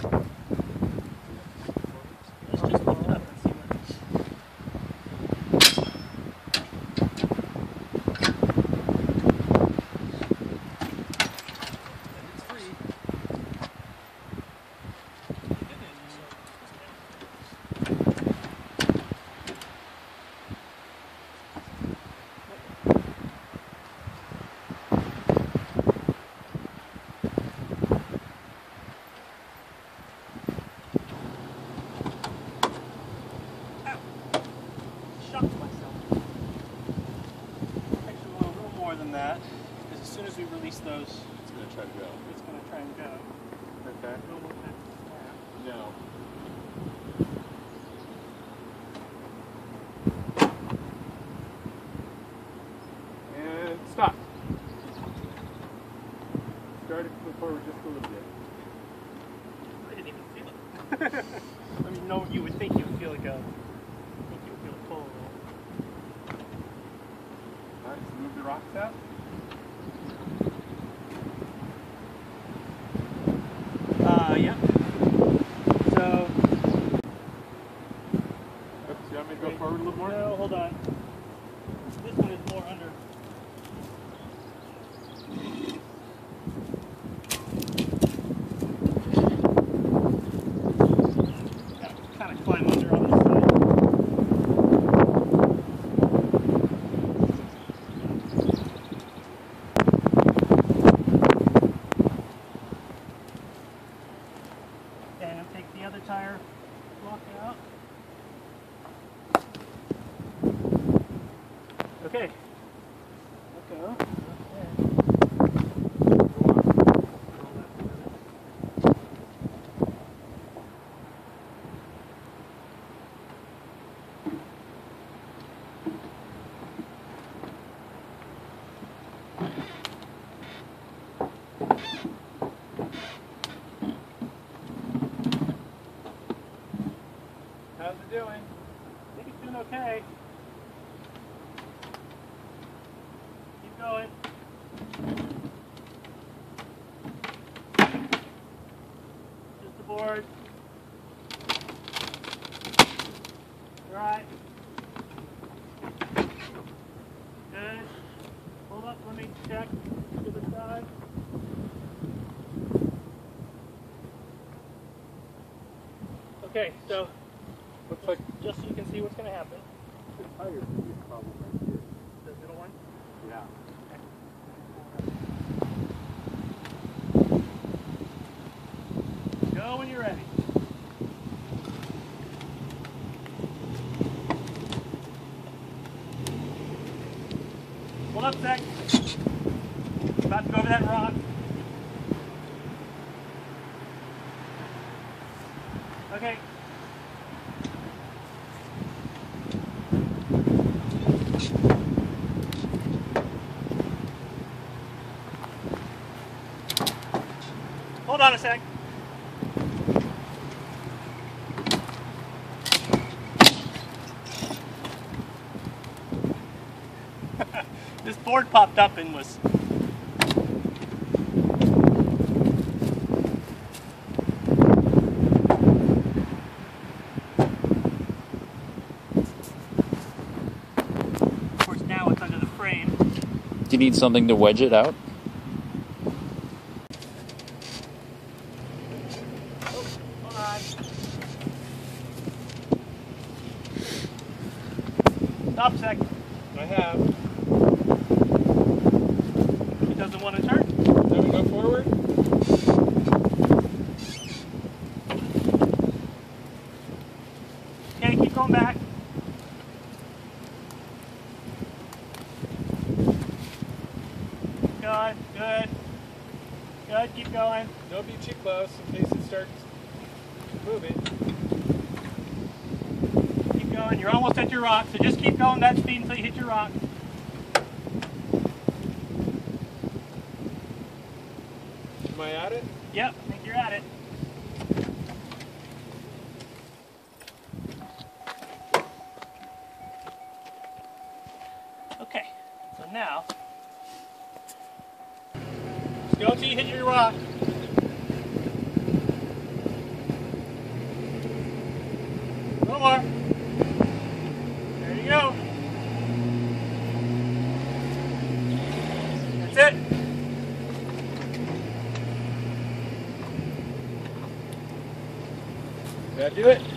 Let's just look it up and see what it's. It's free. Shocked myself. Actually, well, a little more than that, because as soon as we release those, It's gonna try to go. it's going to try and go. Okay. No more than that. No. And stop. Start to move forward just a little bit. I didn't even feel it. I mean, no, you would think you would feel like a, I think you would feel a pull. All right, so move the rocks out. Uh, yeah. So, Oops, you want me to go forward a little more? no, hold on. This one is more under. Gotta kind of climb under on this side. And take the other tire block out. Okay. Okay. How's it doing? I think it's doing okay. Going. Just the board. Alright. Good. Hold up, let me check to the side. Okay, so Looks like just so you can see what's going to happen. the tire could be a problem right Hold up sec. About to go over that rock. Okay. Hold on a sec. Board popped up and was of course now it's under the frame Do you need something to wedge it out? stop a sec I have. It doesn't want to turn Then we go forward. okay keep going back good good good keep going Don't be too close in case it starts moving. Keep going. You're almost at your rock, so just keep going that speed until you hit your rock. Am I at it? Yep, I think you're at it. Okay, so now... Go till you hit your rock. No more. There you go. That's it. Do it?